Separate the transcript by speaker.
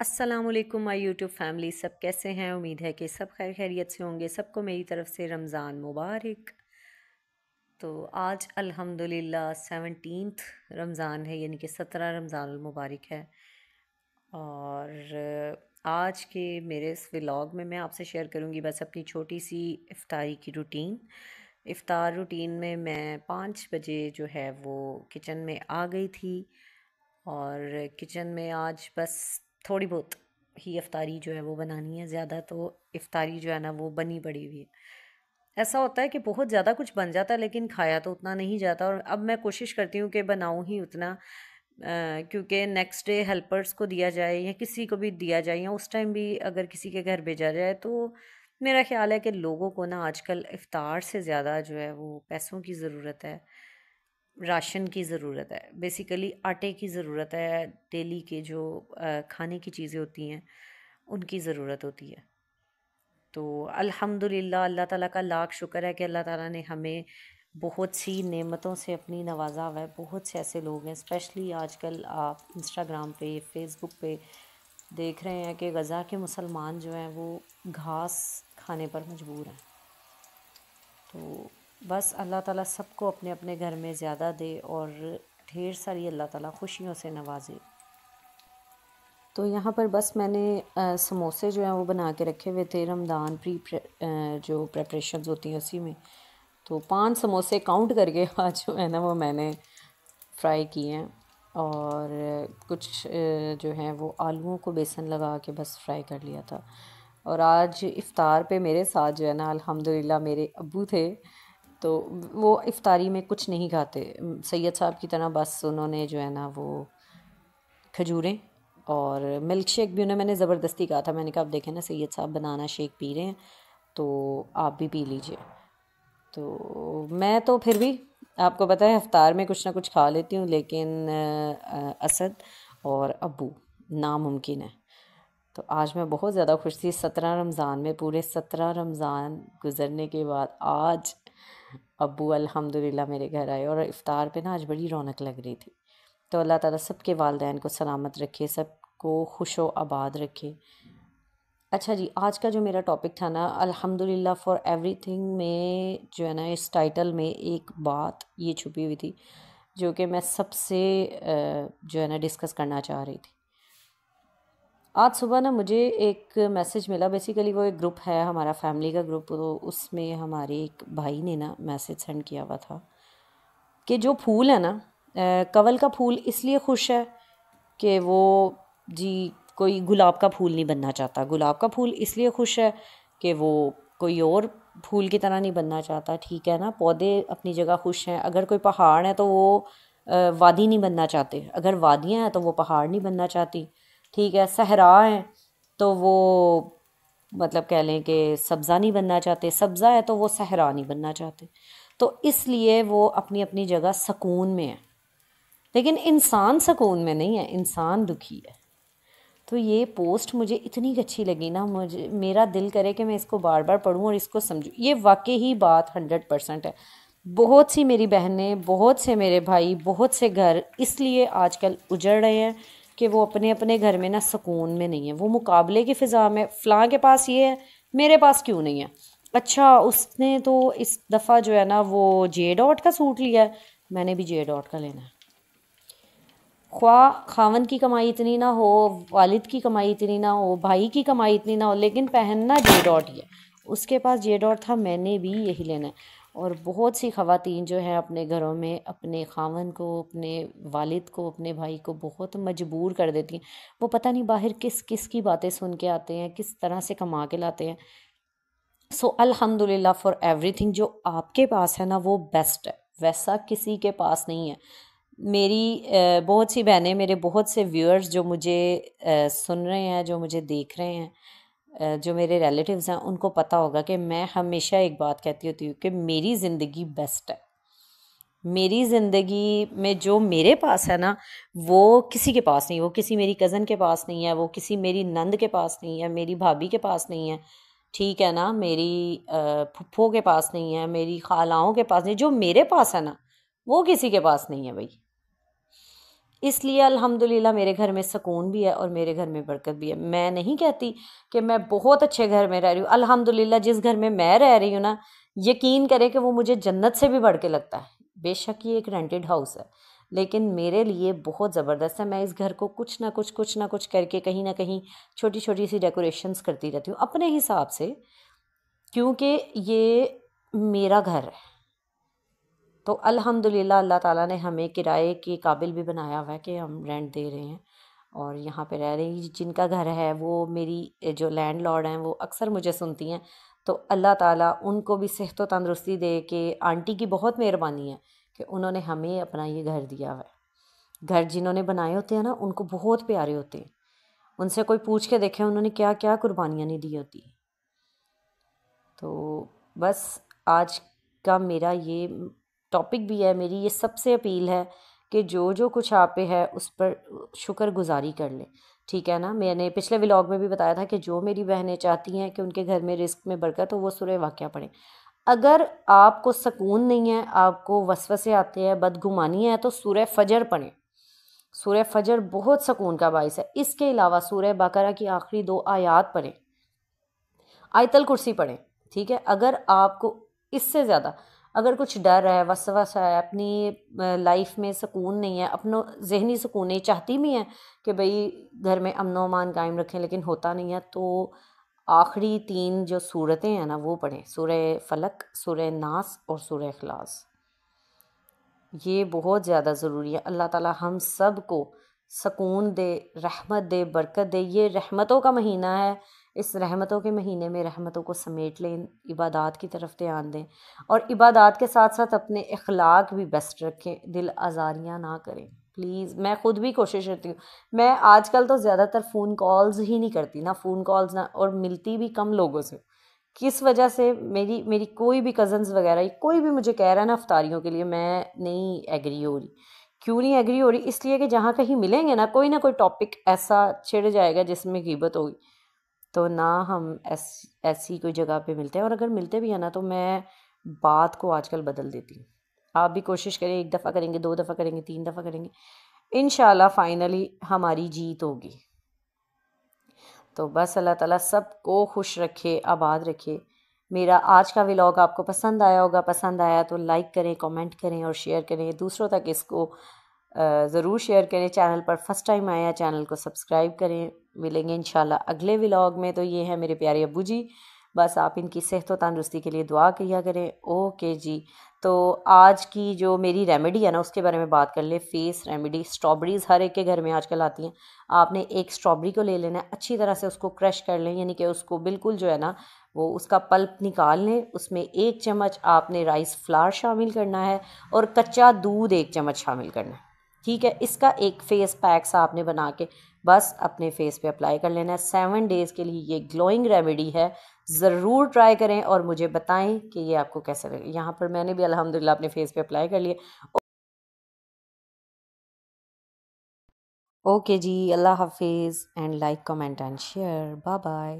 Speaker 1: अस्सलाम वालेकुम my YouTube family. सब कैसे हैं? उम्मीद है कि सब खैर खैरियत से होंगे। सबको मेरी तरफ़ से रमज़ान मुबारक। तो आज अल्हम्दुलिल्लाह सेवनटीन रमज़ान है, यानी कि सत्रह रमज़ान मुबारक है। और आज के मेरे इस व्लॉग में मैं आपसे शेयर करूँगी बस अपनी छोटी सी इफ़ारी की रूटीन। इफ़ार रूटीन में मैं पाँच बजे जो है वो किचन में आ गई थी। और किचन में आज बस थोड़ी बहुत ही अफ्तारी जो है वो बनानी है, ज़्यादा तो इफ्तारी जो है ना वो बनी पड़ी हुई है। ऐसा होता है कि बहुत ज़्यादा कुछ बन जाता है, लेकिन खाया तो उतना नहीं जाता और अब मैं कोशिश करती हूँ कि बनाऊँ ही उतना क्योंकि नेक्स्ट डे हेल्पर्स को दिया जाए या किसी को भी दिया जाए या उस टाइम भी अगर किसी के घर भेजा जाए तो मेरा ख्याल है कि लोगों को ना आजकल इफ़ार से ज़्यादा जो है वो पैसों की ज़रूरत है। राशन की ज़रूरत है। बेसिकली आटे की ज़रूरत है, डेली के जो खाने की चीज़ें होती हैं, उनकी ज़रूरत होती है। तो अल्हम्दुलिल्लाह, अल्लाह ताला का लाख शुक्र है कि अल्लाह ताला ने हमें बहुत सी नेमतों से अपनी नवाजा हुआ है। बहुत से ऐसे लोग हैं, स्पेशली आजकल आप इंस्टाग्राम पे, फेसबुक पे देख रहे हैं कि गज़ा के मुसलमान जो हैं, वो घास खाने पर मजबूर हैं। तो बस अल्लाह ताला सबको अपने अपने घर में ज़्यादा दे और ढेर सारी अल्लाह ताला खुशियों से नवाजे। तो यहाँ पर बस मैंने आ, समोसे जो हैं वो बना के रखे हुए थे रमदान प्री प्रे, आ, जो प्रेपरेशन होती हैं उसी में। तो पाँच समोसे काउंट करके आज जो है ना वो मैंने फ्राई किए हैं और कुछ जो है वो आलूओं को बेसन लगा के बस फ्राई कर लिया था। और आज इफ़ार पे मेरे साथ जो है ना अल्हम्दुलिल्लाह मेरे अबू थे तो वो इफ्तारी में कुछ नहीं खाते सैयद साहब की तरह बस उन्होंने जो है ना वो खजूरें और मिल्क शेक भी उन्हें मैंने ज़बरदस्ती कहा था। मैंने कहा आप देखें ना, सैयद साहब बनाना शेक पी रहे हैं तो आप भी पी लीजिए। तो मैं तो फिर भी, आपको पता है अफ्तार में कुछ ना कुछ खा लेती हूँ, लेकिन असद और अबू नामुमकिन है। तो आज मैं बहुत ज़्यादा खुश थी। सत्रह रमज़ान में, पूरे सत्रह रमज़ान गुज़रने के बाद आज अबू अल्हम्दुलिल्लाह मेरे घर आए और इफ़ार पे ना आज बड़ी रौनक लग रही थी। तो अल्लाह ताला सबके वालदेन को सलामत रखे, सबको खुश व आबाद रखे। अच्छा जी, आज का जो मेरा टॉपिक था ना, अल्हम्दुलिल्लाह फॉर एवरीथिंग में जो है ना, इस टाइटल में एक बात ये छुपी हुई थी, जो कि मैं सबसे जो है ना डिस्कस करना चाह रही थी। आज सुबह ना मुझे एक मैसेज मिला बेसिकली वो एक ग्रुप है, हमारा फैमिली का ग्रुप तो उसमें हमारे एक भाई ने ना मैसेज सेंड किया हुआ था कि जो फूल है ना कवल का फूल इसलिए खुश है कि वो जी कोई गुलाब का फूल नहीं बनना चाहता। गुलाब का फूल इसलिए खुश है कि वो कोई और फूल की तरह नहीं बनना चाहता। ठीक है ना, पौधे अपनी जगह खुश हैं। अगर कोई पहाड़ है तो वो वादी नहीं बनना चाहते। अगर वादियाँ हैं तो वो पहाड़ नहीं बनना चाहती। ठीक है, सहरा हैं तो वो मतलब कह लें कि सब्ज़ा नहीं बनना चाहते। सब्ज़ा है तो वो सहरा नहीं बनना चाहते। तो इसलिए वो अपनी अपनी जगह सकून में है। लेकिन इंसान सकून में नहीं है, इंसान दुखी है। तो ये पोस्ट मुझे इतनी अच्छी लगी ना, मुझे, मेरा दिल करे कि मैं इसको बार बार पढ़ूँ और इसको समझूँ। ये वाकई ही बात हंड्रेड परसेंट है। बहुत सी मेरी बहनें, बहुत से मेरे भाई, बहुत से घर इसलिए आजकल उजड़ रहे हैं कि वो अपने अपने घर में ना सुकून में नहीं है। वो मुकाबले की फ़िज़ा में, फ़लाँ के पास ये है, मेरे पास क्यों नहीं है? अच्छा उसने तो इस दफ़ा जो है ना वो जे डॉट का सूट लिया है। मैंने भी जे डॉट का लेना है। ख्वा, खावन की कमाई इतनी ना हो, वालिद की कमाई इतनी ना हो, भाई की कमाई इतनी ना हो, लेकिन पहनना जे डॉट ही है। उसके पास ये डॉट था, मैंने भी यही लेना है। और बहुत सी ख़वातीन जो हैं अपने घरों में, अपने खावन को, अपने वालिद को, अपने भाई को बहुत मजबूर कर देती हैं। वो पता नहीं बाहर किस किस की बातें सुन के आते हैं, किस तरह से कमा के लाते हैं। सो, अल्हम्दुलिल्लाह फॉर एवरीथिंग जो आपके पास है ना, वो बेस्ट है। वैसा किसी के पास नहीं है। मेरी बहुत सी बहनें, मेरे बहुत से व्यूअर्स जो मुझे सुन रहे हैं, जो मुझे देख रहे हैं जो मेरे रिलेटिव्स हैं, उनको पता होगा कि मैं हमेशा एक बात कहती होती हूँ कि मेरी ज़िंदगी बेस्ट है। मेरी ज़िंदगी में जो मेरे पास है ना, वो किसी के पास नहीं, वो किसी मेरी कज़न के पास नहीं है, वो किसी मेरी नंद के पास नहीं है, मेरी भाभी के पास नहीं है, ठीक है ना? मेरी फुफ्फो के पास नहीं है, मेरी खालाओं के पास नहीं, जो मेरे पास है ना, वो किसी के पास नहीं है भाई। इसलिए अल्हम्दुलिल्लाह मेरे घर में सुकून भी है और मेरे घर में बरकत भी है। मैं नहीं कहती कि मैं बहुत अच्छे घर में रह रही हूँ। अल्हम्दुलिल्लाह जिस घर में मैं रह रही हूँ ना, यकीन करें कि वो मुझे जन्नत से भी बढ़ के लगता है। बेशक ये एक रेंटेड हाउस है, लेकिन मेरे लिए बहुत ज़बरदस्त है। मैं इस घर को कुछ ना कुछ कुछ ना कुछ करके कहीं ना कहीं छोटी छोटी सी डेकोरेशंस करती रहती हूँ अपने हिसाब से, क्योंकि ये मेरा घर है। तो अल्हम्दुलिल्लाह अल्लाह ताला ने हमें किराए के काबिल भी बनाया हुआ है कि हम रेंट दे रहे हैं। और यहाँ पे रह रही जिनका घर है, वो मेरी जो लैंड लॉर्ड हैं, वो अक्सर मुझे सुनती हैं। तो अल्लाह ताला उनको भी सेहत व तंदरुस्ती दे के आंटी की बहुत मेहरबानी है कि उन्होंने हमें अपना ये घर दिया हुआ है। घर जिन्होंने बनाए होते हैं ना, उनको बहुत प्यारे होते हैं। उनसे कोई पूछ के देखे, उन्होंने क्या क्या कुर्बानियाँ नहीं दी होती। तो बस आज का मेरा ये टॉपिक भी है मेरी, ये सबसे अपील है कि जो जो कुछ आप पे है, उस पर शुक्र गुजारी कर लें। ठीक है ना? मैंने पिछले व्लॉग में भी बताया था कि जो मेरी बहनें चाहती हैं कि उनके घर में रिस्क में बरकत हो वो सुरह वाक़ पढ़ें। अगर आपको सकून नहीं है, आपको वसवसे आते हैं, बदगुमानी है तो सूर्य फजर पढ़ें। सूर्य फजर बहुत सकून का बायस है। इसके अलावा सूर्य बकरा की आखिरी दो आयात पढ़ें। आयतल कुर्सी पढ़ें। ठीक है? अगर आपको, इससे ज़्यादा अगर कुछ डर है, वसवस है, अपनी लाइफ में सुकून नहीं है, अपनो, जहनी सुकून नहीं, चाहती भी हैं कि भाई घर में अमन अमान कायम रखें, लेकिन होता नहीं है तो आखिरी तीन जो सूरतें हैं ना, वो पढ़ें। सूर्य फलक सूर्य नास और सूर्य अखलास ये बहुत ज़्यादा ज़रूरी है। अल्लाह ताला हम सबको सकून दे, रहमत दे, बरकत दे। ये रहमतों का महीना है इस रहमतों के महीने में रहमतों को समेट लें, इबादत की तरफ़ ध्यान दें और इबादत के साथ साथ अपने अखलाक भी बेस्ट रखें, दिल आज़ारियाँ ना करें। प्लीज़ मैं ख़ुद भी कोशिश करती हूँ। मैं आजकल तो ज़्यादातर फ़ोन कॉल्स ही नहीं करती ना फ़ोन कॉल्स ना और मिलती भी कम लोगों से। किस वजह से? मेरी मेरी कोई भी कज़न्स वगैरह कोई भी मुझे कह रहा है ना अफ्तारियों के लिए, मैं नहीं एग्री हो रही। क्यों नहीं एग्री हो रही? इसलिए कि जहाँ कहीं मिलेंगे ना, कोई ना कोई टॉपिक ऐसा छिड़ जाएगा जिसमें गिबत होगी। तो ना हम ऐस, ऐसी कोई जगह पे मिलते हैं। और अगर मिलते भी हैं ना तो मैं बात को आजकल बदल देती हूँ। आप भी कोशिश करें एक दफ़ा करेंगे दो दफ़ा करेंगे तीन दफ़ा करेंगे। इन फाइनली हमारी जीत होगी। तो बस अल्लाह ताला सबको खुश रखे आबाद रखे। मेरा आज का व्लॉग आपको पसंद आया होगा पसंद आया तो लाइक करें कमेंट करें और शेयर करें। दूसरों तक इसको ज़रूर शेयर करें चैनल पर। फ़र्स्ट टाइम आया चैनल को सब्सक्राइब करें। मिलेंगे इन अगले व्लॉग में। तो ये है मेरे प्यारे अबू जी। बस आप इनकी सेहत व तंदरुस्ती के लिए दुआ किया करें। ओके जी। तो आज की जो मेरी रेमेडी है ना, उसके बारे में बात कर ले। फेस रेमेडी स्ट्रॉबेरीज़ हर एक के घर में आजकल आती हैं। आपने एक स्ट्रॉबेरी को ले लेना है, अच्छी तरह से उसको क्रश कर लें। यानी कि उसको बिल्कुल जो है ना, वो उसका पल्प निकाल लें। उसमें एक चम्मच आपने राइस फ्लावर शामिल करना है और कच्चा दूध एक चम्मच शामिल करना है। ठीक है, इसका एक फेस पैक्स आपने बना के बस अपने फेस पे अप्लाई कर लेना है। सेवन डेज़ के लिए ये ग्लोइंग रेमेडी है। ज़रूर ट्राई करें और मुझे बताएँ कि ये आपको कैसे लगे। यहाँ पर मैंने भी अल्हम्दुलिल्लाह अपने फेस पे अप्लाई कर लिए। ओके जी, अल्लाह हाफिज़ and like comment and share bye bye